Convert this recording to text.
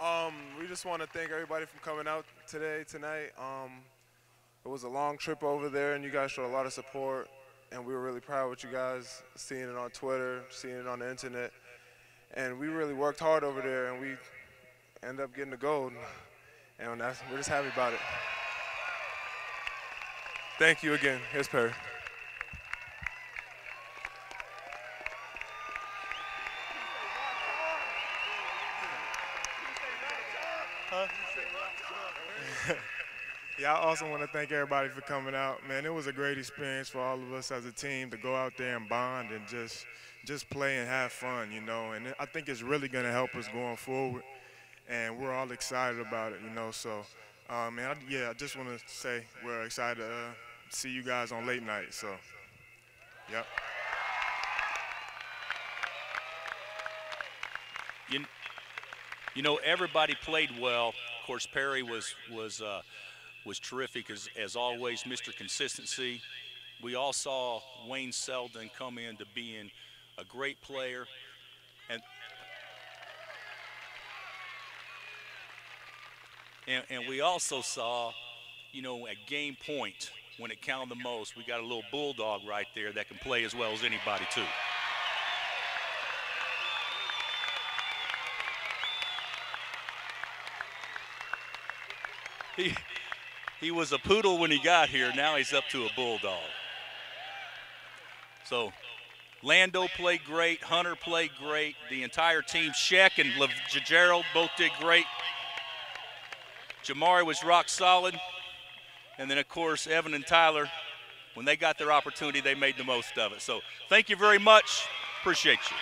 Um, we just want to thank everybody for coming out today, tonight. Um, it was a long trip over there, and you guys showed a lot of support, and we were really proud with you guys, seeing it on Twitter, seeing it on the internet, and we really worked hard over there, and we ended up getting the gold, and we're just happy about it. Thank you again. Here's Perry. Yeah, I also want to thank everybody for coming out. Man, it was a great experience for all of us as a team to go out there and bond and just just play and have fun, you know. And I think it's really going to help us going forward. And we're all excited about it, you know. So, uh, man, I, yeah, I just want to say we're excited to uh, see you guys on late night. So, yep. You, you know, everybody played well. Of course, Perry was was uh, was terrific as as always, Mr. Consistency. We all saw Wayne Selden come into being a great player, and and, and we also saw, you know, at game point when it counted the most, we got a little bulldog right there that can play as well as anybody too. He, he was a poodle when he got here. Now he's up to a bulldog. So Lando played great. Hunter played great. The entire team, Sheck and Gerald both did great. Jamari was rock solid. And then, of course, Evan and Tyler, when they got their opportunity, they made the most of it. So thank you very much. Appreciate you.